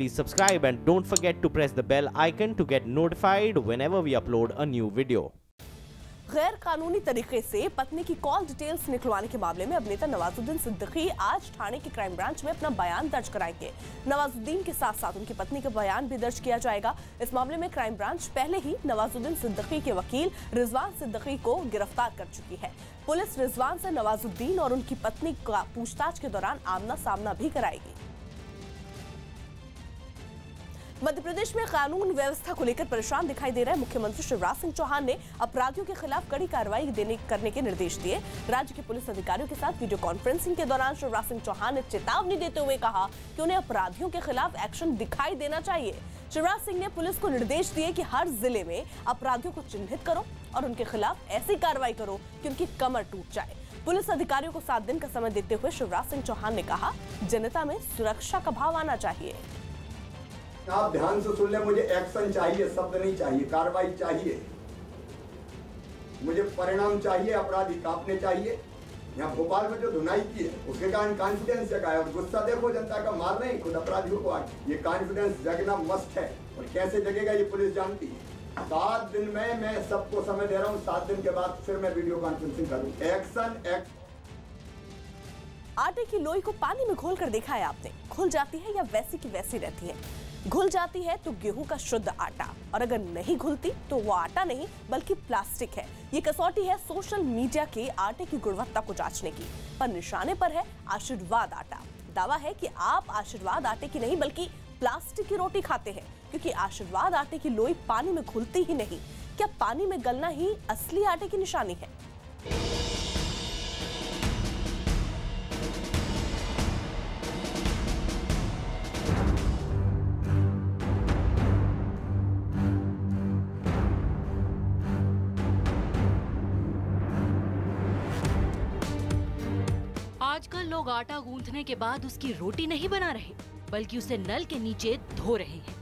please subscribe and don't forget to press the bell icon to get notified whenever we upload a new video. गैर कानूनी तरीके से पत्नी की call details निकलवाने के मामले में अभिनेता नवाजुद्दीन सिद्दीकी आज थाने के क्राइम ब्रांच में अपना बयान दर्ज कराएँगे। नवाजुद्दीन के साथ साथ उनकी पत्नी का बयान भी दर्ज किया जाएगा। इस मामले में क्राइम ब्रांच पहले ही नवाजुद्दीन सिद्दीकी के वकील रिजवान सिद्दीकी को गिरफ़्तार कर चुकी है। पुलिस रिजवान से नवाजुद्दीन और उनकी पत्नी का पूछताछ के दौरान आमना सामना भी कराएगी। मध्य प्रदेश में कानून व्यवस्था को लेकर परेशान दिखाई दे रहे मुख्यमंत्री शिवराज सिंह चौहान ने अपराधियों के खिलाफ कड़ी कार्रवाई देने, करने के निर्देश दिए। राज्य के पुलिस अधिकारियों के साथ वीडियो कॉन्फ्रेंसिंग के दौरान शिवराज सिंह चौहान ने चेतावनी देते हुए कहा कि उन्हें अपराधियों के खिलाफ एक्शन दिखाई देना चाहिए। शिवराज सिंह ने पुलिस को निर्देश दिए कि हर ज़िले में अपराधियों को चिन्हित करो और उनके खिलाफ ऐसी कार्रवाई करो कि उनकी कमर टूट जाए। पुलिस अधिकारियों को सात दिन का समय देते हुए शिवराज सिंह चौहान ने कहा, जनता में सुरक्षा का भाव आना चाहिए। आप ध्यान से सुन ले, मुझे एक्शन चाहिए, शब्द नहीं चाहिए, कार्रवाई चाहिए। मुझे परिणाम चाहिए, अपराधी कांपने चाहिए। यहाँ भोपाल में जो धुनाई की है, उसके कारण कॉन्फिडेंस जगा है और गुस्सा देखो जनता का, मार नहीं खुद अपराधियों को आज। ये कॉन्फिडेंस जगना मस्त है, और कैसे जगेगा ये पुलिस जानती है। सात दिन में मैं सबको समय दे रहा हूँ, सात दिन के बाद फिर मैं वीडियो कॉन्फ्रेंसिंग करूँ। एक्शन एक्शन आटे की लोई को पानी में घोल कर देखा है आपने। खुल जाती है या वैसी की वैसी रहती है? घुल जाती है तो गेहूँ का शुद्ध आटा। और अगर नहीं घुलती तो वो आटा नहीं, बल्कि प्लास्टिक है। ये कसौटी है सोशल मीडिया के आटे की गुणवत्ता को जांचने की। पर निशाने पर है आशीर्वाद आटा। दावा है कि आप आशीर्वाद आटे की नहीं, बल्कि प्लास्टिक की रोटी खाते हैं, क्योंकि आशीर्वाद आटे की लोई पानी में घुलती ही नहीं। क्या पानी में गलना ही असली आटे की निशानी है? गूंथने के बाद उसकी रोटी नहीं बना रहे बल्कि उसे नल के नीचे धो रहे हैं।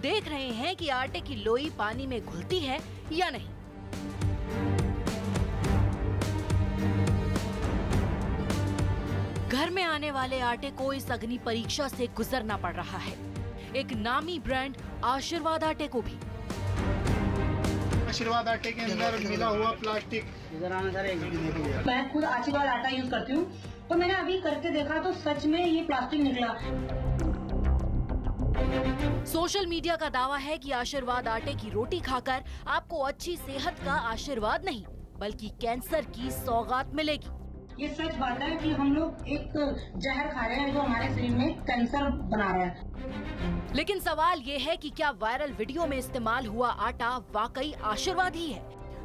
देख रहे हैं कि आटे की लोई पानी में घुलती है या नहीं। घर में आने वाले आटे को इस अग्नि परीक्षा से गुजरना पड़ रहा है। एक नामी ब्रांड आशीर्वाद आटे को भी। आशीर्वाद आटे के अंदर मिला हुआ प्लास्टिक। मैं खुद आशीर्वाद आटा यूज़ करती हूँ। तो मैंने अभी करके देखा तो सच में ये प्लास्टिक निकला। सोशल मीडिया का दावा है कि आशीर्वाद आटे की रोटी खाकर आपको अच्छी सेहत का आशीर्वाद नहीं बल्कि कैंसर की सौगात मिलेगी। ये सच बात है कि हम लोग एक जहर खा रहे हैं जो हमारे शरीर में कैंसर बना रहा है। लेकिन सवाल ये है कि क्या वायरल वीडियो में इस्तेमाल हुआ आटा वाकई आशीर्वाद ही? है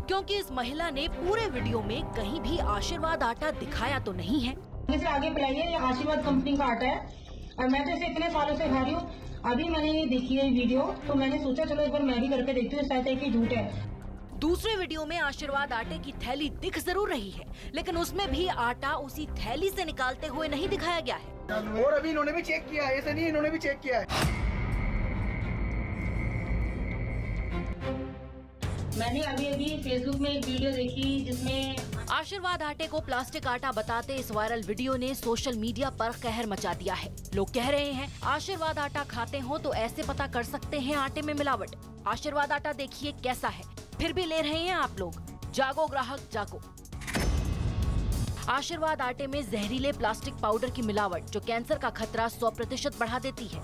क्योंकि इस महिला ने पूरे वीडियो में कहीं भी आशीर्वाद आटा दिखाया तो नहीं है। इसे आगे पिलाइए ये आशीर्वाद कंपनी का आटा है। और मैं तो इसे इतने सालों से खा रही हूँ। अभी मैंने ये देखी है वीडियो तो मैंने सोचा चलो एक बार मैं भी करके देखती हूँ शायद की कि झूठ है। दूसरे वीडियो में आशीर्वाद आटे की थैली दिख ज़रूर रही है लेकिन उसमें भी आटा उसी थैली से निकालते हुए नहीं दिखाया गया है। और अभी इन्होंने भी चेक किया है ऐसे नहीं इन्होंने भी चेक किया है। मैंने अभी अभी फेसबुक में एक वीडियो देखी जिसमें आशीर्वाद आटे को प्लास्टिक आटा बताते इस वायरल वीडियो ने सोशल मीडिया पर कहर मचा दिया है। लोग कह रहे हैं, आशीर्वाद आटा खाते हो तो ऐसे पता कर सकते हैं आटे में मिलावट। आशीर्वाद आटा देखिए कैसा है। फिर भी ले रहे हैं आप लोग। जागो ग्राहक, जागो। आशीर्वाद आटे में जहरीले प्लास्टिक पाउडर की मिलावट, जो कैंसर का खतरा सौ प्रतिशत बढ़ा देती है।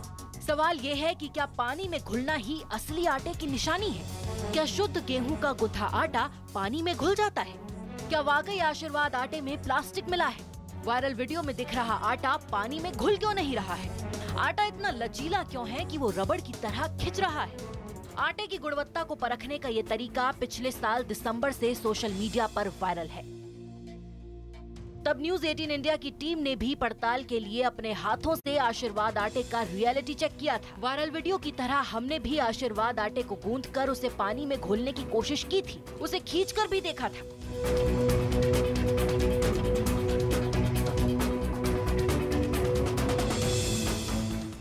सवाल ये है कि क्या पानी में घुलना ही असली आटे की निशानी है? क्या शुद्ध गेहूँ का गुथा आटा पानी में घुल जाता है? क्या वाकई आशीर्वाद आटे में प्लास्टिक मिला है? वायरल वीडियो में दिख रहा आटा पानी में घुल क्यों नहीं रहा है? आटा इतना लचीला क्यों है कि वो रबड़ की तरह खिंच रहा है? आटे की गुणवत्ता को परखने का ये तरीका पिछले साल दिसंबर से सोशल मीडिया पर वायरल है। तब न्यूज़ 18 इंडिया की टीम ने भी पड़ताल के लिए अपने हाथों से आशीर्वाद आटे का रियलिटी चेक किया था। वायरल वीडियो की तरह हमने भी आशीर्वाद आटे को गूंद कर उसे पानी में घोलने की कोशिश की थी। उसे खींच कर भी देखा था।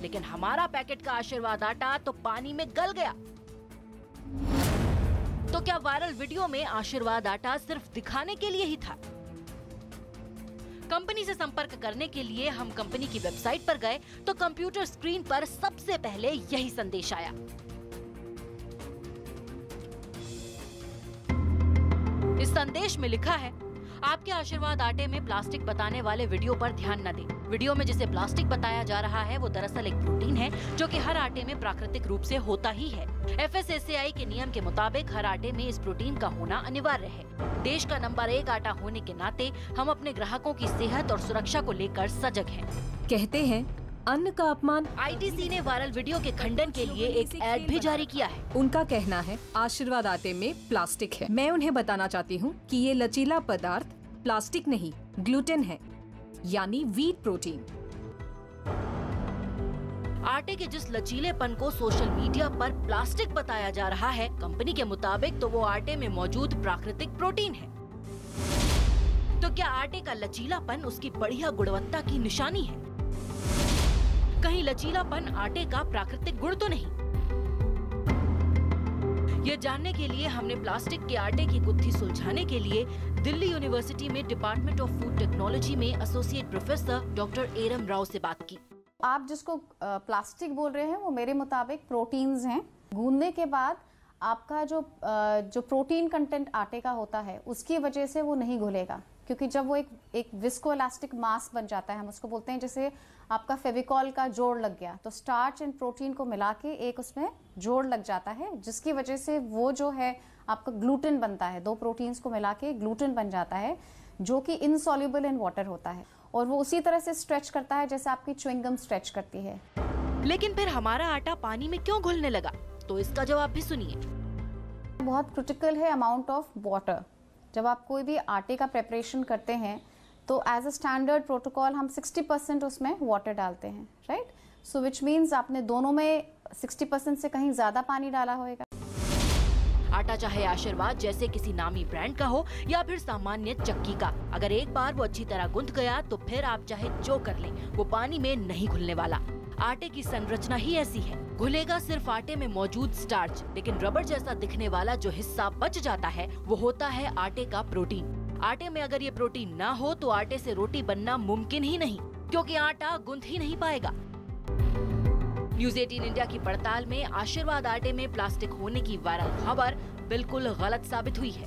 लेकिन हमारा पैकेट का आशीर्वाद आटा तो पानी में गल गया। तो क्या वायरल वीडियो में आशीर्वाद आटा सिर्फ़ दिखाने के लिए ही था? कंपनी से संपर्क करने के लिए हम कंपनी की वेबसाइट पर गए तो कंप्यूटर स्क्रीन पर सबसे पहले यही संदेश आया। इस संदेश में लिखा है आपके आशीर्वाद आटे में प्लास्टिक बताने वाले वीडियो पर ध्यान न दें। वीडियो में जिसे प्लास्टिक बताया जा रहा है, वो दरअसल एक प्रोटीन है, जो कि हर आटे में प्राकृतिक रूप से होता ही है। एफएसएसएआई के नियम के मुताबिक, हर आटे में इस प्रोटीन का होना अनिवार्य है। देश का नंबर एक आटा होने के नाते, हम अपने ग्राहकों की सेहत और सुरक्षा को लेकर सजग है। कहते हैं अन्न का अपमान। आईटीसी ने वायरल वीडियो के खंडन के लिए एक एड भी जारी किया है। उनका कहना है आशीर्वाद आटे में प्लास्टिक है। मैं उन्हें बताना चाहती हूँ कि ये लचीला पदार्थ प्लास्टिक नहीं ग्लूटेन है यानी वीट प्रोटीन। आटे के जिस लचीलेपन को सोशल मीडिया पर प्लास्टिक बताया जा रहा है कंपनी के मुताबिक तो वो आटे में मौजूद प्राकृतिक प्रोटीन है। तो क्या आटे का लचीलापन उसकी बढ़िया गुणवत्ता की निशानी है? कहीं लचीलापन आटे का प्राकृतिक गुण तो नहीं। ये जानने के लिए हमने प्लास्टिक के आटे की गुत्थी सुलझाने के लिए दिल्ली यूनिवर्सिटी में डिपार्टमेंट ऑफ़ फ़ूड टेक्नोलॉजी में associate professor doctor Eram Rao से बात की। आप जिसको प्लास्टिक बोल रहे हैं, वो मेरे मुताबिक प्रोटीन्स हैं। गूंदने के बाद आपका जो जो प्रोटीन कंटेंट आटे का होता है, उसकी वजह से वो नहीं घुलेगा। क्योंकि जब वो एक एक विस्को इलास्टिक मास बन जाता है हम उसको बोलते हैं जैसे आपका फेविकॉल का जोड़ लग गया तो स्टार्च एंड प्रोटीन को मिला के एक उसमें जोड़ लग जाता है जिसकी वजह से वो जो है आपका ग्लूटेन बनता है दो प्रोटीन्स को मिला के ग्लूटेन बन जाता है जो कि इनसॉल्यूबल इन वाटर होता है। और वो उसी तरह से स्ट्रेच करता है जैसे आपकी च्युइंगम स्ट्रेच करती है। लेकिन फिर हमारा आटा पानी में क्यों घुलने लगा? तो इसका जवाब भी सुनिए। बहुत क्रिटिकल है अमाउंट ऑफ़ वाटर जब आप कोई भी आटे का प्रेपरेशन करते हैं तो एज अ स्टैंडर्ड प्रोटोकॉल हम 60 परसेंट उसमें वाटर डालते हैं राइट सो विच मीन्स आपने दोनों में 60 परसेंट से कहीं ज़्यादा पानी डाला होगा आटा चाहे आशीर्वाद, जैसे किसी नामी ब्रांड का हो, या फिर सामान्य चक्की का। अगर एक बार वो अच्छी तरह गुंथ गया तो फिर आप चाहे जो कर लें, वो पानी में नहीं घुलने वाला। आटे की संरचना ही ऐसी है। घुलेगा सिर्फ़ आटे में मौजूद स्टार्च, लेकिन रबड़ जैसा दिखने वाला जो हिस्सा बच जाता है, वो होता है आटे का प्रोटीन। आटे में अगर ये प्रोटीन ना हो तो आटे से रोटी बनना मुमकिन ही नहीं, क्योंकि आटा गुंथ ही नहीं पाएगा। न्यूज़ 18 इंडिया की पड़ताल में आशीर्वाद आटे में प्लास्टिक होने की वायरल खबर बिल्कुल गलत साबित हुई है।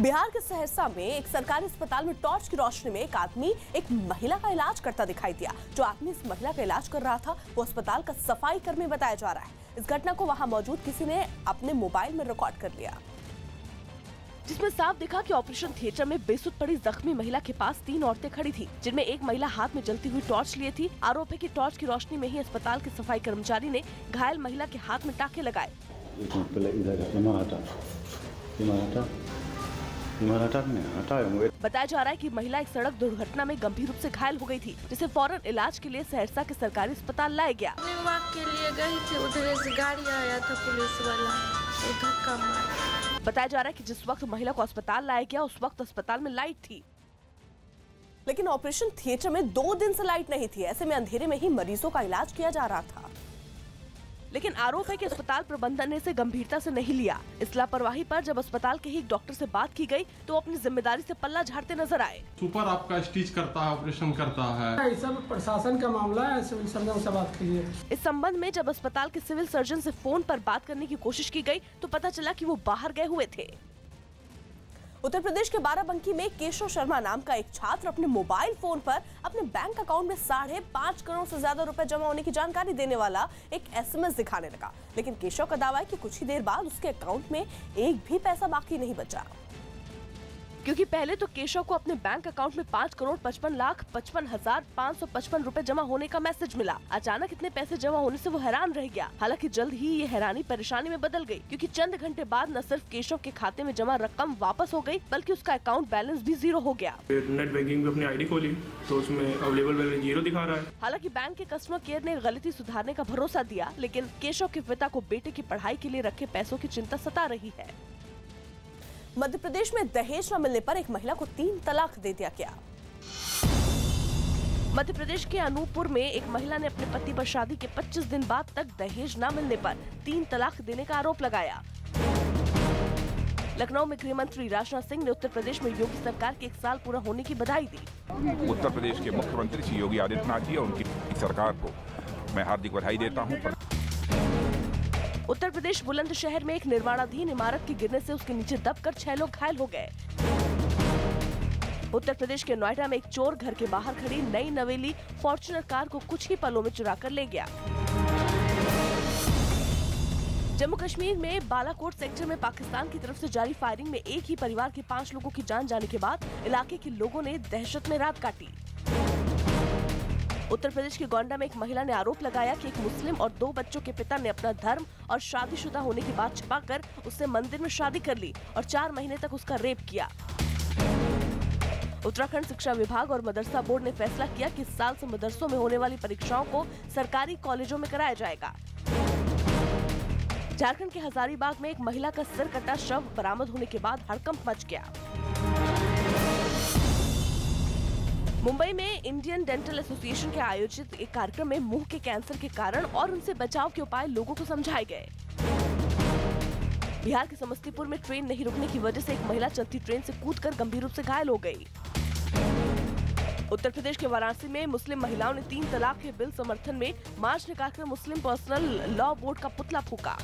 बिहार के सहरसा में एक सरकारी अस्पताल में टॉर्च की रोशनी में एक आदमी एक महिला का इलाज करता दिखाई दिया। जो आदमी इस महिला का इलाज कर रहा था वो अस्पताल का सफ़ाई कर्मी बताया जा रहा है। इस घटना को वहाँ मौजूद किसी ने अपने मोबाइल में रिकॉर्ड कर लिया। जिसमें साफ़ दिखा कि ऑपरेशन थिएटर में बेसुध पड़ी जख्मी महिला के पास तीन औरतें खड़ी थी जिनमें एक महिला हाथ में जलती हुई टॉर्च लिए थी। आरोप है कि टॉर्च की रोशनी में ही अस्पताल के सफ़ाई कर्मचारी ने घायल महिला के हाथ में टाके लगाए। बताया जा रहा है कि महिला एक सड़क दुर्घटना में गंभीर रूप से घायल हो गई थी जिसे फ़ौरन इलाज के लिए सहरसा के सरकारी अस्पताल लाया गया। के लिए गई थी उधर से गाड़ी आया था पुलिस वाला धक्का मारा। बताया जा रहा है कि जिस वक्त महिला को अस्पताल लाया गया उस वक्त अस्पताल में लाइट थी। लेकिन ऑपरेशन थिएटर में दो दिन से लाइट नहीं थी ऐसे में अंधेरे में ही मरीजों का इलाज किया जा रहा था। लेकिन आरोप है कि अस्पताल प्रबंधन ने इसे गंभीरता से नहीं लिया। इस लापरवाही पर जब अस्पताल के ही एक डॉक्टर से बात की गई तो अपनी ज़िम्मेदारी से पल्ला झाड़ते नज़र आए। सुपर आपका स्टिच करता है ऑपरेशन करता है। सब प्रशासन का मामला है सिविल सर्जन ऐसी बात कीजिए इस संबंध में जब अस्पताल के सिविल सर्जन ऐसी फ़ोन आरोप बात करने की कोशिश की गई तो पता चला की वो बाहर गए हुए थे। उत्तर प्रदेश के बाराबंकी में केशव शर्मा नाम का एक छात्र अपने मोबाइल फ़ोन पर अपने बैंक अकाउंट में साढ़े पाँच करोड़ से ज़्यादा रुपए जमा होने की जानकारी देने वाला एक एसएमएस दिखाने लगा। लेकिन केशव का दावा है कि कुछ ही देर बाद उसके अकाउंट में एक भी पैसा बाकी नहीं बचा। क्योंकि पहले तो केशव को अपने बैंक अकाउंट में पाँच करोड़ पचपन लाख पचपन हज़ार पाँच सौ पचपन रूपए जमा होने का मैसेज मिला। अचानक इतने पैसे जमा होने से वो हैरान रह गया। हालाँकि जल्द ही ये हैरानी परेशानी में बदल गई क्योंकि चंद घंटे बाद न सिर्फ़ केशव के खाते में जमा रकम वापस हो गई बल्कि उसका अकाउंट बैलेंस भी ज़ीरो हो गया। नेट बैंकिंग पे अपनी आईडी खोली तो उसमें अवेलेबल बैलेंस ज़ीरो दिखा रहा है। हालाँकि बैंक के कस्टमर केयर ने गलती सुधारने का भरोसा दिया लेकिन केशव के पिता को बेटे की पढ़ाई के लिए रखे पैसों की चिंता सता रही है। मध्य प्रदेश में दहेज न मिलने पर एक महिला को तीन तलाक दे दिया गया। मध्य प्रदेश के अनूपपुर में एक महिला ने अपने पति पर शादी के 25 दिन बाद तक दहेज न मिलने पर तीन तलाक देने का आरोप लगाया। लखनऊ में गृह मंत्री राजनाथ सिंह ने उत्तर प्रदेश में योगी सरकार के एक साल पूरा होने की बधाई दी। उत्तर प्रदेश के मुख्यमंत्री श्री योगी आदित्यनाथ जी और उनकी सरकार को मैं हार्दिक बधाई देता हूँ। उत्तर प्रदेश बुलंदशहर में एक निर्माणाधीन इमारत के गिरने से उसके नीचे दबकर छह लोग घायल हो गए। उत्तर प्रदेश के नोएडा में एक चोर घर के बाहर खड़ी नई नवेली फॉर्चुनर कार को कुछ ही पलों में चुरा कर ले गया। जम्मू कश्मीर में बालाकोट सेक्टर में पाकिस्तान की तरफ़ से जारी फायरिंग में एक ही परिवार के पाँच लोगों की जान जाने के बाद इलाके के लोगों ने दहशत में रात काटी। उत्तर प्रदेश के गोंडा में एक महिला ने आरोप लगाया कि एक मुस्लिम और दो बच्चों के पिता ने अपना धर्म और शादीशुदा होने की बात छिपाकर उससे मंदिर में शादी कर ली और चार महीने तक उसका रेप किया। उत्तराखंड शिक्षा विभाग और मदरसा बोर्ड ने फैसला किया कि इस साल से मदरसों में होने वाली परीक्षाओं को सरकारी कॉलेजों में कराया जाएगा। झारखंड के हजारीबाग में एक महिला का सिर कटा शव बरामद होने के बाद हड़कंप मच गया। मुंबई में इंडियन डेंटल एसोसिएशन के आयोजित एक कार्यक्रम में मुँह के कैंसर के कारण और उनसे बचाव के उपाय लोगों को समझाए गए। बिहार के समस्तीपुर में ट्रेन नहीं रुकने की वजह से एक महिला चलती ट्रेन से कूदकर गंभीर रूप से घायल हो गई। उत्तर प्रदेश के वाराणसी में मुस्लिम महिलाओं ने तीन तलाक के बिल समर्थन में मार्च निकालकर मुस्लिम पर्सनल लॉ बोर्ड का पुतला फूका।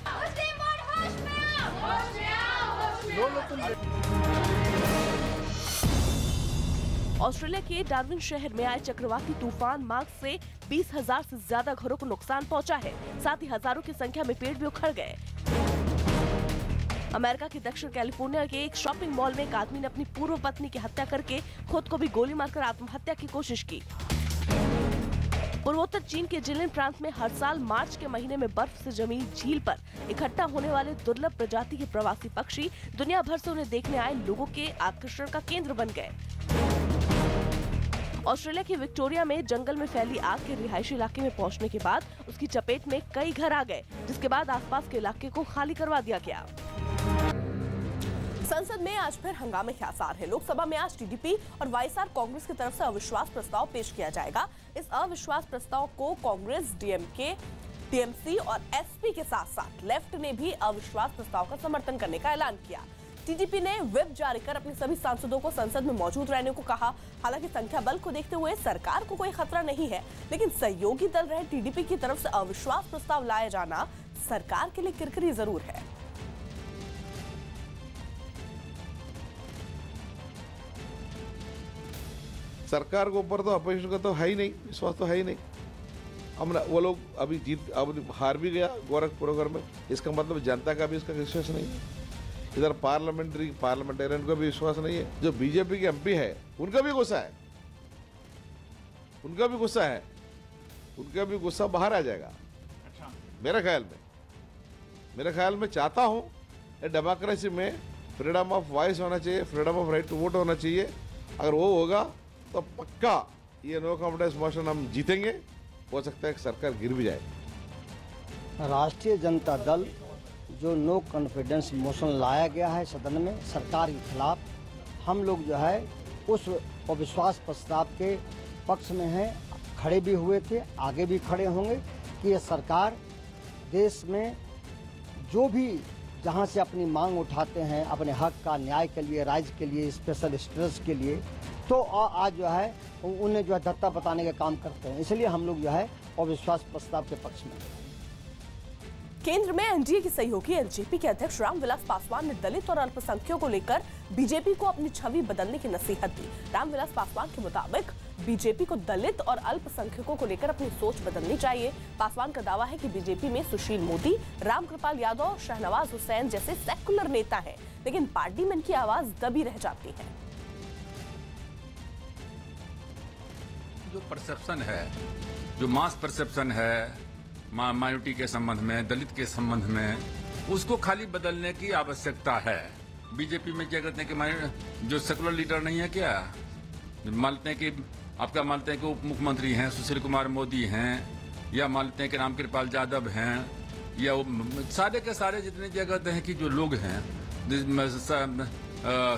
ऑस्ट्रेलिया के डार्विन शहर में आए चक्रवाती तूफ़ान मार्ग से 20,000 से ज़्यादा घरों को नुकसान पहुँचा है। साथ ही हज़ारों की संख्या में पेड़ भी उखड़ गए। अमेरिका के दक्षिण कैलिफ़ोर्निया के एक शॉपिंग मॉल में एक आदमी ने अपनी पूर्व पत्नी की हत्या करके खुद को भी गोली मारकर आत्महत्या की कोशिश की। पूर्वोत्तर चीन के जिलिन प्रांत में हर साल मार्च के महीने में बर्फ़ से जमी झील पर इकट्ठा होने वाले दुर्लभ प्रजाति के प्रवासी पक्षी दुनिया भर से उन्हें देखने आए लोगों के आकर्षण का केंद्र बन गए। ऑस्ट्रेलिया के विक्टोरिया में जंगल में फैली आग के रिहायशी इलाके में पहुँचने के बाद उसकी चपेट में कई घर आ गए, जिसके बाद आसपास के इलाके को खाली करवा दिया गया। संसद में आज फिर हंगामे के आसार है। लोकसभा में आज टीडीपी और वाईएसआर कांग्रेस की तरफ़ से अविश्वास प्रस्ताव पेश किया जाएगा। इस अविश्वास प्रस्ताव को कांग्रेस, डीएमके टीएमसी और एसपी के साथ साथ लेफ़्ट ने भी अविश्वास प्रस्ताव का समर्थन करने का ऐलान किया। टीडीपी ने व्हिप जारी कर अपने सभी सांसदों को संसद में मौजूद रहने को कहा। हालाँकि संख्या बल को देखते हुए सरकार को कोई खतरा नहीं है, लेकिन सहयोगी दल रहे टीडीपी की तरफ़ से अविश्वास प्रस्ताव लाया जाना सरकार के लिए किरकिरी ज़रूर है। सरकार के ऊपर तो अपोजिशन का तो है ही नहीं, विश्वास तो है ही नहीं। हम वो लोग अभी जीत अब हार भी गया गोरखपुर में, इसका मतलब जनता का भी इसका विश्वास नहीं है। इधर पार्लियामेंट्री पार्लियामेंटेरियन का भी विश्वास नहीं है। जो बीजेपी के एमपी है उनका भी गुस्सा है। उनका भी गुस्सा है। उनका भी गुस्सा बाहर आ जाएगा। अच्छा। मेरे ख्याल में मेरे ख्याल में चाहता हूँ डेमोक्रेसी में फ्रीडम ऑफ़ वॉइस होना चाहिए freedom of right to vote होना चाहिए। अगर वो होगा तो पक्का ये नो कॉन्फिडेंस मोशन हम जीतेंगे। हो सकता है सरकार गिर भी जाए। राष्ट्रीय जनता दल जो नो कॉन्फिडेंस मोशन लाया गया है सदन में सरकार के खिलाफ, हम लोग जो है, उस अविश्वास प्रस्ताव के पक्ष में हैं। खड़े भी हुए थे, आगे भी खड़े होंगे कि ये सरकार देश में जो भी जहाँ से अपनी मांग उठाते हैं, अपने हक का, न्याय के लिए, राज्य के लिए स्पेशल स्टेटस के लिए तो आज जो है, उन्हें जो है दत्ता बताने का काम करते हैं। इसलिए हम लोग जो है, अविश्वास प्रस्ताव के पक्ष में केंद्र में एनडीए की सहयोगी एलजेपी के अध्यक्ष रामविलास पासवान ने दलित और अल्पसंख्यकों को लेकर बीजेपी को अपनी छवि बदलने की नसीहत दी। रामविलास पासवान के मुताबिक, बीजेपी को दलित और अल्पसंख्यकों को लेकर अपनी सोच बदलनी चाहिए। पासवान का दावा है कि बीजेपी में सुशील मोदी, रामकृपाल यादव शहनवाज हुसैन जैसे सेकुलर नेता हैं, लेकिन पार्टी में इनकी आवाज़ दबी रह जाती है। जो परसेप्शन है, जो मास परसेप्शन है माइनॉरिटी के संबंध में, दलित के संबंध में, उसको खाली बदलने की आवश्यकता है। बीजेपी में क्या कहते हैं कि जो सेकुलर लीडर नहीं है क्या? मानते हैं कि आपका मानते हैं कि उप मुख्यमंत्री हैं, सुशील कुमार मोदी हैं, या मानते हैं कि रामकृपाल यादव हैं, या सारे के सारे जितने जगह हैं कि जो लोग हैं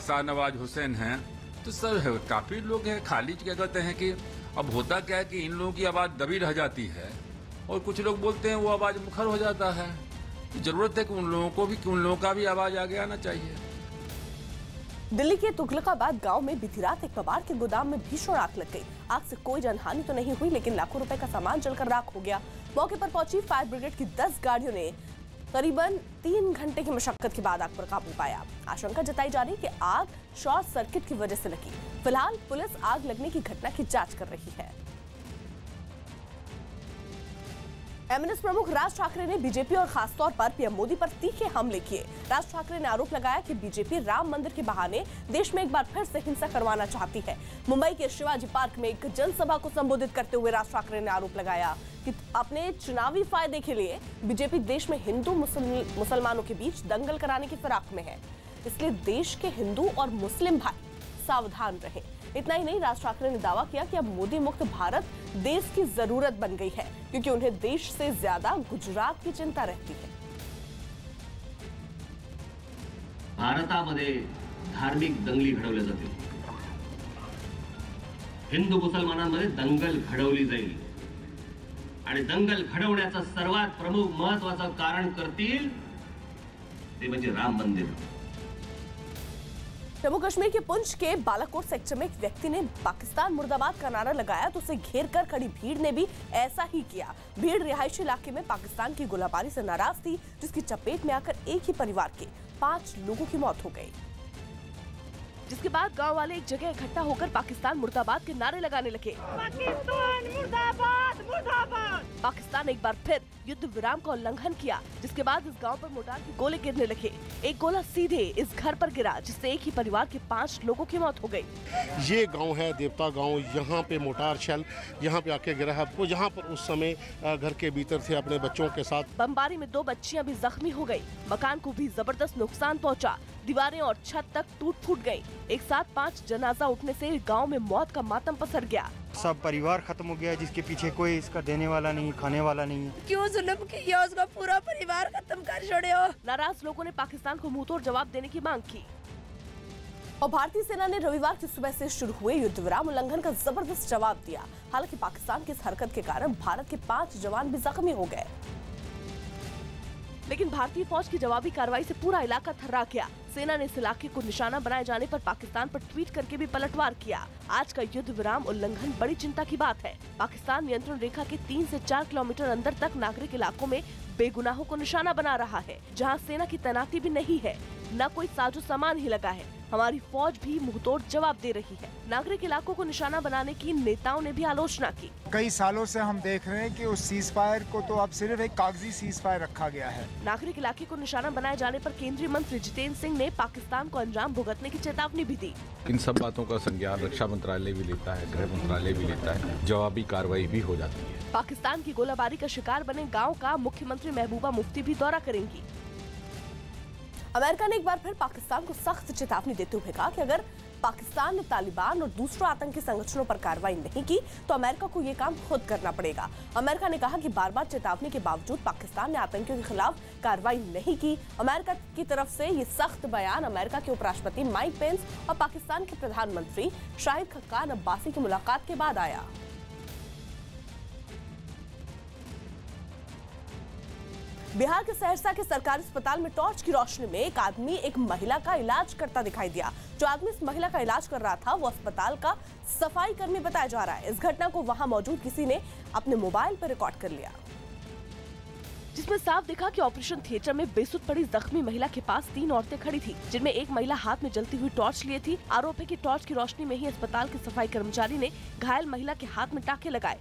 शाहनवाज हुसैन हैं तो सब काफ़ी लोग हैं, खाली क्या कहते हैं कि अब होता क्या है कि इन लोगों की आवाज़ दबी रह जाती है। और कुछ लोग बोलते हैं वो आवाज़ मुखर हो जाता है। तो ज़रूरत है कि उन लोगों को भी उन लोगों का भी आवाज़ आगे आना चाहिए। दिल्ली के तुगलकाबाद गाँव में बीती रात एक कबाड़ के गोदाम में भीषण आग लग गई। आग से कोई जनहानि तो नहीं हुई, लेकिन लाखों रुपए का सामान जलकर राख हो गया। मौके पर पहुँची फायर ब्रिगेड की 10 गाड़ियों ने करीबन तीन घंटे की मशक्कत के बाद आग पर काबू पाया। आशंका जताई जा रही कि आग शॉर्ट सर्किट की वजह से लगी। फ़िलहाल पुलिस आग लगने की घटना की जाँच कर रही है। एमएनएस प्रमुख राज ठाकरे ने बीजेपी और खासतौर पर पीएम मोदी पर तीखे हमले किए। राज ठाकरे ने आरोप लगाया कि बीजेपी राम मंदिर के बहाने देश में एक बार फिर से हिंसा करवाना चाहती है। मुंबई के शिवाजी पार्क में एक जनसभा को संबोधित करते हुए राज ठाकरे ने आरोप लगाया कि अपने चुनावी फ़ायदे के लिए बीजेपी देश में हिंदू मुसलमानों के बीच दंगल कराने की फिराक में है। इसलिए देश के हिंदू और मुस्लिम भाई सावधान रहे। इतना ही नहीं राज ठाकरे ने दावा किया कि अब मोदी मुक्त भारत देश की जरूरत बन गई है क्योंकि उन्हें देश से ज्यादा गुजरात की चिंता रहती है। भारतामध्ये धार्मिक दंगली घडवल्या जातील. हिंदू मुसलमानांमध्ये दंगल घडवली जाईल. आणि दंगल घडवण्याचं सर्वात प्रमुख महत्वाचं कारण करतील ते म्हणजे राम मंदिर. जम्मू कश्मीर के पुंछ के बालाकोट सेक्टर में एक व्यक्ति ने पाकिस्तान मुर्दाबाद का नारा लगाया तो उसे घेर कर खड़ी भीड़ ने भी ऐसा ही किया। भीड़ रिहायशी इलाके में पाकिस्तान की गोलाबारी से नाराज़ थी, जिसकी चपेट में आकर एक ही परिवार के पाँच लोगों की मौत हो गई। जिसके बाद गाँव वाले एक जगह इकट्ठा होकर पाकिस्तान मुर्दाबाद के नारे लगाने लगे। पाकिस्तान मुर्दाबाद मुर्दाबाद। पाकिस्तान एक बार फिर युद्ध विराम का उल्लंघन किया जिसके बाद इस गाँव पर मोटार के गोले गिरने लगे। एक गोला सीधे इस घर पर गिरा जिससे एक ही परिवार के पाँच लोगों की मौत हो गई। ये गाँव है देवता गाँव यहाँ पे मोटार शल यहाँ पे आके गिरा है। वो यहाँ पर उस समय घर के भीतर थे अपने बच्चों के साथ। बमबारी में दो बच्चियाँ भी जख्मी हो गई मकान को भी ज़बरदस्त नुकसान पहुँचा। दीवारें और छत तक टूट फूट गई एक साथ पाँच जनाजा उठने ऐसी गाँव में मौत का मातम पसर गया। सब परिवार खत्म हो गया जिसके पीछे कोई इसका देने वाला नहीं खाने वाला नहीं है। क्यों जुल्म किया उसका पूरा परिवार खत्म कर छोड़े हो? नाराज़ लोगों ने पाकिस्तान को मुँह तोड़ जवाब देने की मांग की। और भारतीय सेना ने रविवार की सुबह से शुरू हुए युद्ध विराम उल्लंघन का ज़बरदस्त जवाब दिया। हालाँकि पाकिस्तान की इस हरकत के कारण भारत के पाँच जवान भी जख्मी हो गए। लेकिन भारतीय फौज की जवाबी कार्रवाई से पूरा इलाका थर्रा गया। सेना ने इस इलाके को निशाना बनाए जाने पर पाकिस्तान पर ट्वीट करके भी पलटवार किया। आज का युद्ध विराम उल्लंघन बड़ी चिंता की बात है। पाकिस्तान नियंत्रण रेखा के तीन से चार किलोमीटर अंदर तक नागरिक इलाकों में बेगुनाहों को निशाना बना रहा है, जहाँ सेना की तैनाती भी नहीं है। न कोई साजो सामान ही लगा है। हमारी फौज भी मुंहतोड़ जवाब दे रही है। नागरिक इलाकों को निशाना बनाने की नेताओं ने भी आलोचना की। कई सालों से हम देख रहे हैं कि उस सीज फायर को तो अब सिर्फ़ एक कागज़ी सीज फायर रखा गया है। नागरिक इलाके को निशाना बनाए जाने पर केंद्रीय मंत्री जितेंद्र सिंह ने पाकिस्तान को अंजाम भुगतने की चेतावनी भी दी। इन सब बातों का संज्ञान रक्षा मंत्रालय भी लेता है गृह मंत्रालय भी लेता है। जवाबी कार्रवाई भी हो जाती है। पाकिस्तान की गोलाबारी का शिकार बने गाँव का मुख्यमंत्री महबूबा मुफ्ती भी दौरा करेंगी। अमेरिका ने एक बार फिर पाकिस्तान को सख्त चेतावनी देते हुए कहा कि अगर पाकिस्तान ने तालिबान और दूसरों आतंकी संगठनों पर कार्रवाई नहीं की तो अमेरिका को यह काम खुद करना पड़ेगा। अमेरिका ने कहा कि बार बार चेतावनी के बावजूद पाकिस्तान ने आतंकियों के खिलाफ कार्रवाई नहीं की। अमेरिका की तरफ़ से ये सख्त बयान अमेरिका के उपराष्ट्रपति माइक पेंस और पाकिस्तान के प्रधानमंत्री शाहिद खक्कान अब्बासी की मुलाकात के बाद आया। बिहार के सहरसा के सरकारी अस्पताल में टॉर्च की रोशनी में एक आदमी एक महिला का इलाज करता दिखाई दिया। जो आदमी इस महिला का इलाज कर रहा था वो अस्पताल का सफ़ाई कर्मी बताया जा रहा है। इस घटना को वहाँ मौजूद किसी ने अपने मोबाइल पर रिकॉर्ड कर लिया। जिसमें साफ़ दिखा कि ऑपरेशन थिएटर में बेसुध पड़ी जख्मी महिला के पास तीन औरतें खड़ी थी जिनमें एक महिला हाथ में जलती हुई टॉर्च लिए थी। आरोप है कि टॉर्च की रोशनी में ही अस्पताल के सफ़ाई कर्मचारी ने घायल महिला के हाथ में टाके लगाए।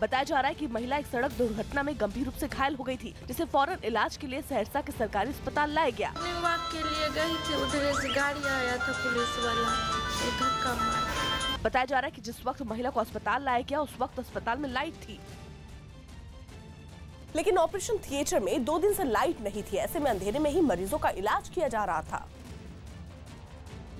बताया जा रहा है कि महिला एक सड़क दुर्घटना में गंभीर रूप से घायल हो गई थी जिसे फ़ौरन इलाज के लिए सहरसा के सरकारी अस्पताल लाया गया। के लिए गई थी उधर से गाड़ी आया था पुलिस वाला बताया जा रहा है कि जिस वक्त महिला को अस्पताल लाया गया उस वक्त अस्पताल में लाइट थी। लेकिन ऑपरेशन थिएटर में दो दिन से लाइट नहीं थी ऐसे में अंधेरे में ही मरीजों का इलाज किया जा रहा था।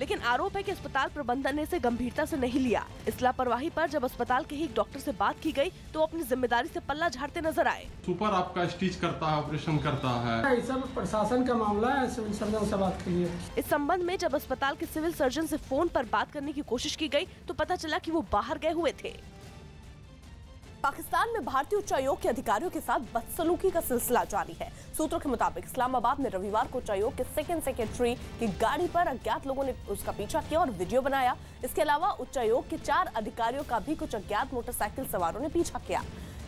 लेकिन आरोप है कि अस्पताल प्रबंधन ने इसे गंभीरता से नहीं लिया। इस लापरवाही पर जब अस्पताल के ही एक डॉक्टर से बात की गई तो अपनी ज़िम्मेदारी से पल्ला झाड़ते नज़र आए। सुपर आपका स्टिच करता है ऑपरेशन करता है। सब प्रशासन का मामला है सिविल सर्जन ऐसी बात करिए इस संबंध में जब अस्पताल के सिविल सर्जन ऐसी फ़ोन आरोप बात करने की कोशिश की गई तो पता चला की वो बाहर गए हुए थे। पाकिस्तान में भारतीय उच्चायोग के अधिकारियों के साथ बदसलूकी का सिलसिला जारी है। सूत्रों के मुताबिक इस्लामाबाद में रविवार को उच्चायोग के सेकंड सेक्रेटरी की गाड़ी पर अज्ञात लोगों ने उसका पीछा किया और वीडियो बनाया। इसके अलावा उच्चायोग के चार अधिकारियों का भी कुछ अज्ञात मोटरसाइकिल सवारों ने पीछा किया।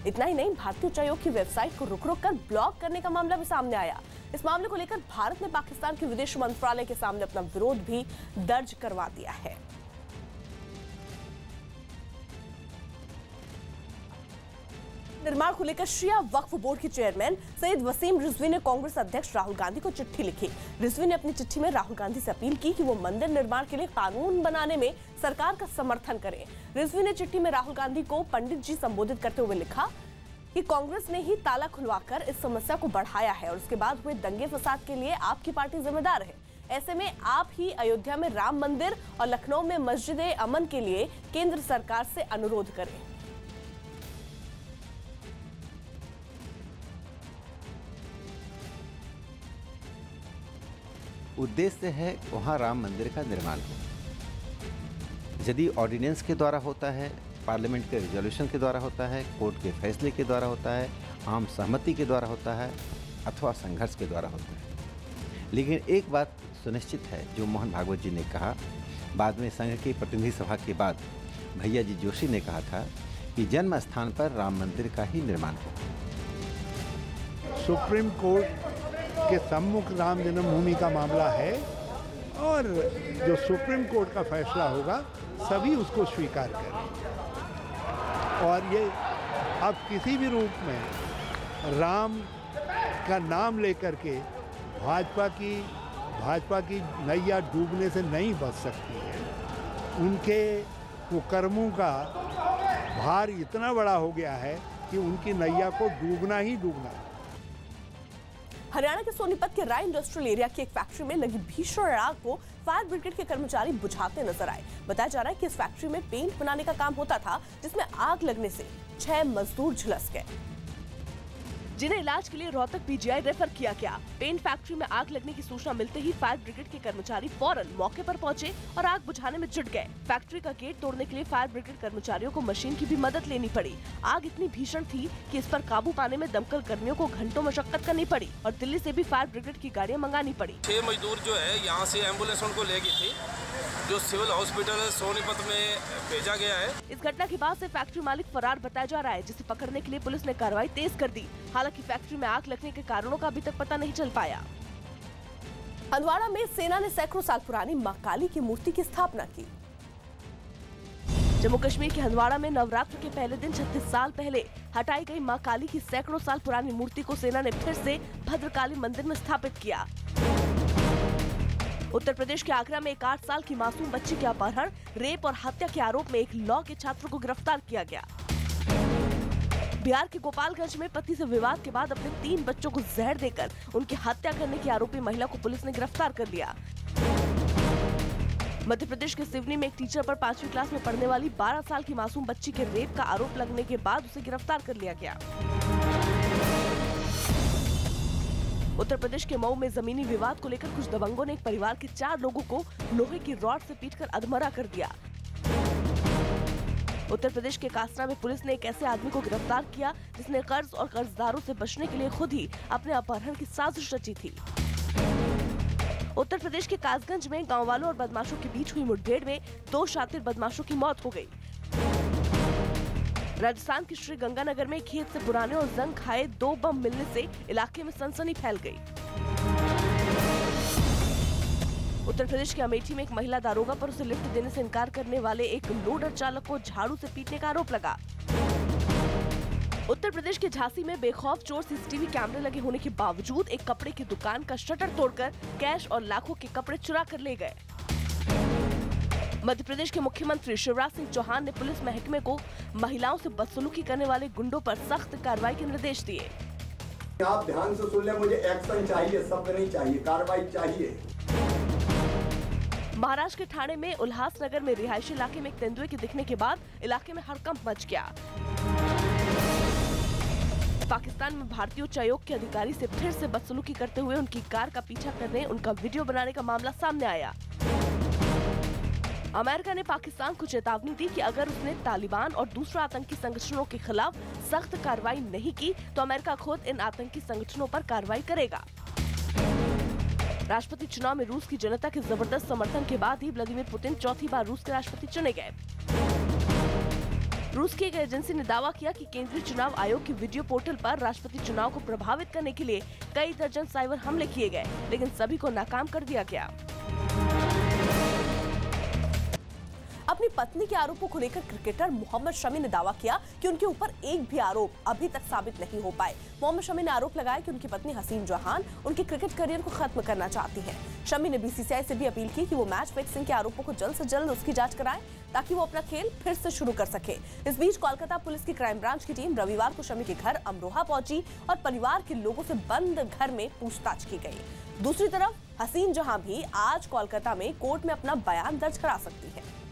इतना ही नहीं, भारतीय उच्चायोग की वेबसाइट को रुक रुक कर ब्लॉक करने का मामला भी सामने आया। इस मामले को लेकर भारत ने पाकिस्तान के विदेश मंत्रालय के सामने अपना विरोध भी दर्ज करवा दिया है। निर्माण को लेकर शिया वक्फ बोर्ड के चेयरमैन सैयद वसीम रिजवी ने कांग्रेस अध्यक्ष राहुल गांधी को चिट्ठी लिखी। रिजवी ने अपनी चिट्ठी में राहुल गांधी से अपील की कि वो मंदिर निर्माण के लिए कानून बनाने में सरकार का समर्थन करें। रिजवी ने चिट्ठी में राहुल गांधी को पंडित जी संबोधित करते हुए लिखा कि कांग्रेस ने ही ताला खुलवाकर इस समस्या को बढ़ाया है और उसके बाद हुए दंगे फसाद के लिए आपकी पार्टी जिम्मेदार है। ऐसे में आप ही अयोध्या में राम मंदिर और लखनऊ में मस्जिद अमन के लिए केंद्र सरकार से अनुरोध करें। उद्देश्य है वहाँ राम मंदिर का निर्माण हो। यदि ऑर्डिनेंस के द्वारा होता है पार्लियामेंट के रिजोल्यूशन के द्वारा होता है कोर्ट के फैसले के द्वारा होता है, आम सहमति के द्वारा होता है, अथवा संघर्ष के द्वारा होता है। लेकिन एक बात सुनिश्चित है, जो मोहन भागवत जी ने कहा, बाद में संघ की प्रतिनिधि सभा के बाद भैया जी जोशी ने कहा था कि जन्म स्थान पर राम मंदिर का ही निर्माण हो। सुप्रीम कोर्ट के सम्मुख राम जन्मभूमि का मामला है और जो सुप्रीम कोर्ट का फैसला होगा, सभी उसको स्वीकार करें। और ये अब किसी भी रूप में राम का नाम लेकर के भाजपा की भाजपा की नैया डूबने से नहीं बच सकती है। उनके कुकर्मों का भार इतना बड़ा हो गया है कि उनकी नैया को डूबना ही डूबना है। हरियाणा के सोनीपत के राय इंडस्ट्रियल एरिया की एक फैक्ट्री में लगी भीषण आग को फायर ब्रिगेड के कर्मचारी बुझाते नज़र आए। बताया जा रहा है कि इस फैक्ट्री में पेंट बनाने का काम होता था, जिसमें आग लगने से छह मजदूर झुलस गए। जिन्हें इलाज के लिए रोहतक पीजीआई रेफर किया गया। पेंट फैक्ट्री में आग लगने की सूचना मिलते ही फायर ब्रिगेड के कर्मचारी फ़ौरन मौके पर पहुँचे और आग बुझाने में जुट गए। फैक्ट्री का गेट तोड़ने के लिए फायर ब्रिगेड कर्मचारियों को मशीन की भी मदद लेनी पड़ी। आग इतनी भीषण थी कि इस पर काबू पाने में दमकल कर्मियों को घंटों मशक्कत करनी पड़ी और दिल्ली ऐसी भी फायर ब्रिगेड की गाड़ियाँ मंगानी पड़ी। छह मजदूर जो है, यहाँ ऐसी एंबुलेंस उनको ले गई थी। जो सिविल हॉस्पिटल है सोनीपत में भेजा गया है। इस घटना के बाद से फैक्ट्री मालिक फरार बताया जा रहा है जिसे पकड़ने के लिए पुलिस ने कार्रवाई तेज कर दी। हालाँकि फैक्ट्री में आग लगने के कारणों का अभी तक पता नहीं चल पाया। हंदवाड़ा में सेना ने सैकड़ों साल पुरानी माँ काली की मूर्ति की स्थापना की। जम्मू कश्मीर के हंदवाड़ा में नवरात्र के पहले दिन 36 साल पहले हटाई गई माँ काली की सैकड़ों साल पुरानी मूर्ति को सेना ने फिर से भद्रकाली मंदिर में स्थापित किया। उत्तर प्रदेश के आगरा में एक आठ साल की मासूम बच्ची के अपहरण, रेप और हत्या के आरोप में एक लॉ के छात्र को गिरफ़्तार किया गया। बिहार के गोपालगंज में पति से विवाद के बाद अपने तीन बच्चों को जहर देकर उनकी हत्या करने की आरोपी महिला को पुलिस ने गिरफ़्तार कर लिया। मध्य प्रदेश के सिवनी में एक टीचर पर पांचवी क्लास में पढ़ने वाली 12 साल की मासूम बच्ची के रेप का आरोप लगने के बाद उसे गिरफ़्तार कर लिया गया। उत्तर प्रदेश के मऊ में जमीनी विवाद को लेकर कुछ दबंगों ने एक परिवार के चार लोगों को लोहे की रॉड से पीटकर अधमरा कर दिया। उत्तर प्रदेश के कासरा में पुलिस ने एक ऐसे आदमी को गिरफ़्तार किया, जिसने कर्ज और कर्जदारों से बचने के लिए खुद ही अपने अपहरण की साजिश रची थी। उत्तर प्रदेश के कासगंज में गाँव वालों और बदमाशों के बीच हुई मुठभेड़ में दो शातिर बदमाशों की मौत हो गई। राजस्थान के श्री गंगानगर में खेत से पुराने और जंग खाए दो बम मिलने से इलाके में सनसनी फैल गई। उत्तर प्रदेश के अमेठी में एक महिला दारोगा पर उसे लिफ्ट देने से इनकार करने वाले एक लोडर चालक को झाड़ू से पीटने का आरोप लगा। उत्तर प्रदेश के झांसी में बेखौफ चोर सीसीटीवी कैमरे लगे होने के बावजूद एक कपड़े की दुकान का शटर तोड़कर कैश और लाखों के कपड़े चुरा कर ले गए। मध्य प्रदेश के मुख्यमंत्री शिवराज सिंह चौहान ने पुलिस महकमे को महिलाओं से बदसलूकी करने वाले गुंडों पर सख्त कार्रवाई के निर्देश दिए। आप ध्यान से सुन ले मुझे एक्शन चाहिए शब्द नहीं चाहिए कार्रवाई चाहिए। महाराष्ट्र के ठाणे में उल्लासनगर में रिहायशी इलाके में एक तेंदुए के दिखने के बाद इलाके में हड़कंप मच गया। पाकिस्तान में भारतीय उच्चायोग के अधिकारी से फिर से बदसलूकी करते हुए उनकी कार का पीछा करने उनका वीडियो बनाने का मामला सामने आया। अमेरिका ने पाकिस्तान को चेतावनी दी कि अगर उसने तालिबान और दूसरे आतंकी संगठनों के खिलाफ सख्त कार्रवाई नहीं की तो अमेरिका खुद इन आतंकी संगठनों पर कार्रवाई करेगा। राष्ट्रपति चुनाव में रूस की जनता के ज़बरदस्त समर्थन के बाद ही व्लादिमीर पुतिन चौथी बार रूस के राष्ट्रपति चुने गए। रूस की एक एजेंसी ने दावा किया कि केंद्रीय चुनाव आयोग की वीडियो पोर्टल पर राष्ट्रपति चुनाव को प्रभावित करने के लिए कई दर्जन साइबर हमले किए गए, लेकिन सभी को नाकाम कर दिया गया। अपनी पत्नी के आरोपों को लेकर क्रिकेटर मोहम्मद शमी ने दावा किया कि उनके ऊपर एक भी आरोप अभी तक साबित नहीं हो पाए। मोहम्मद शमी ने आरोप लगाया कि उनकी पत्नी हसीन जहान उनके क्रिकेट करियर को खत्म करना चाहती हैं। शमी ने बीसीसीआई से भी अपील की कि वो मैच फिक्सिंग के आरोपों को जल्द से जल्द उसकी जाँच कराए, ताकि वो अपना खेल फिर से शुरू कर सके। इस बीच कोलकाता पुलिस की क्राइम ब्रांच की टीम रविवार को शमी के घर अमरोहा पहुँची और परिवार के लोगों से बंद घर में पूछताछ की गई। दूसरी तरफ़, हसीन जहाँ भी आज कोलकाता में कोर्ट में अपना बयान दर्ज करा सकती है।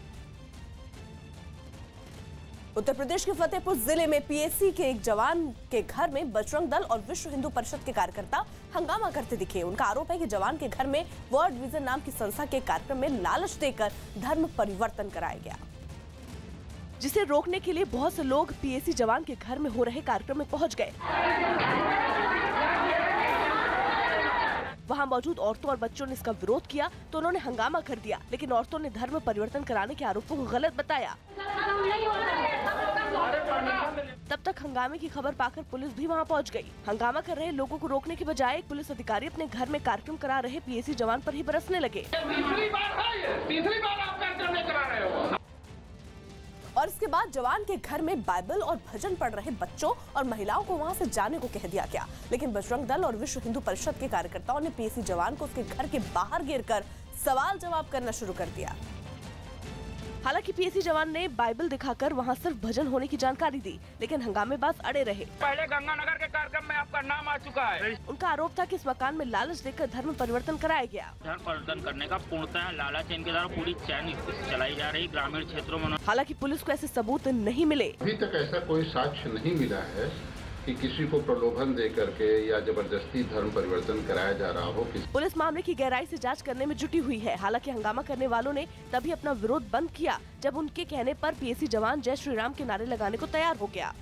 उत्तर प्रदेश के फतेहपुर ज़िले में पीएससी के एक जवान के घर में बजरंग दल और विश्व हिंदू परिषद के कार्यकर्ता हंगामा करते दिखे। उनका आरोप है कि जवान के घर में वर्ल्ड विजन नाम की संस्था के कार्यक्रम में लालच देकर धर्म परिवर्तन कराया गया। जिसे रोकने के लिए बहुत से लोग पीएससी जवान के घर में हो रहे कार्यक्रम में पहुँच गए। वहाँ मौजूद औरतों और बच्चों ने इसका विरोध किया तो उन्होंने हंगामा कर दिया, लेकिन औरतों ने धर्म परिवर्तन कराने के आरोपों को गलत बताया। तब तक हंगामे की खबर पाकर पुलिस भी वहाँ पहुँच गई। हंगामा कर रहे लोगों को रोकने के बजाय एक पुलिस अधिकारी अपने घर में कार्यक्रम करा रहे पीएससी जवान पर ही बरसने लगे। और इसके बाद जवान के घर में बाइबल और भजन पढ़ रहे बच्चों और महिलाओं को वहाँ से जाने को कह दिया गया। लेकिन बजरंग दल और विश्व हिंदू परिषद के कार्यकर्ताओं ने पीएससी जवान को उसके घर के बाहर गिरकर सवाल जवाब करना शुरू कर दिया। हालाँकि पीएससी जवान ने बाइबल दिखाकर वहाँ सिर्फ़ भजन होने की जानकारी दी लेकिन हंगामेबाज अड़े रहे। पहले गंगानगर के कार्यक्रम में आपका नाम आ चुका है। उनका आरोप था कि इस मकान में लालच देकर धर्म परिवर्तन कराया गया। धर्म परिवर्तन करने का पूर्णतः लालच इनके द्वारा पूरी चैन चलाई जा रही ग्रामीण क्षेत्रों में। हालाँकि पुलिस को ऐसे सबूत नहीं मिले। अभी तक ऐसा कोई साक्ष्य नहीं मिला है कि किसी को प्रलोभन दे करके या ज़बरदस्ती धर्म परिवर्तन कराया जा रहा हो पुलिस मामले की गहराई से जाँच करने में जुटी हुई है। हालाँकि हंगामा करने वालों ने तभी अपना विरोध बंद किया, जब उनके कहने पर पीएससी जवान जय श्री राम के नारे लगाने को तैयार हो गया।